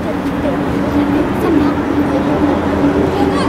ちゃいて。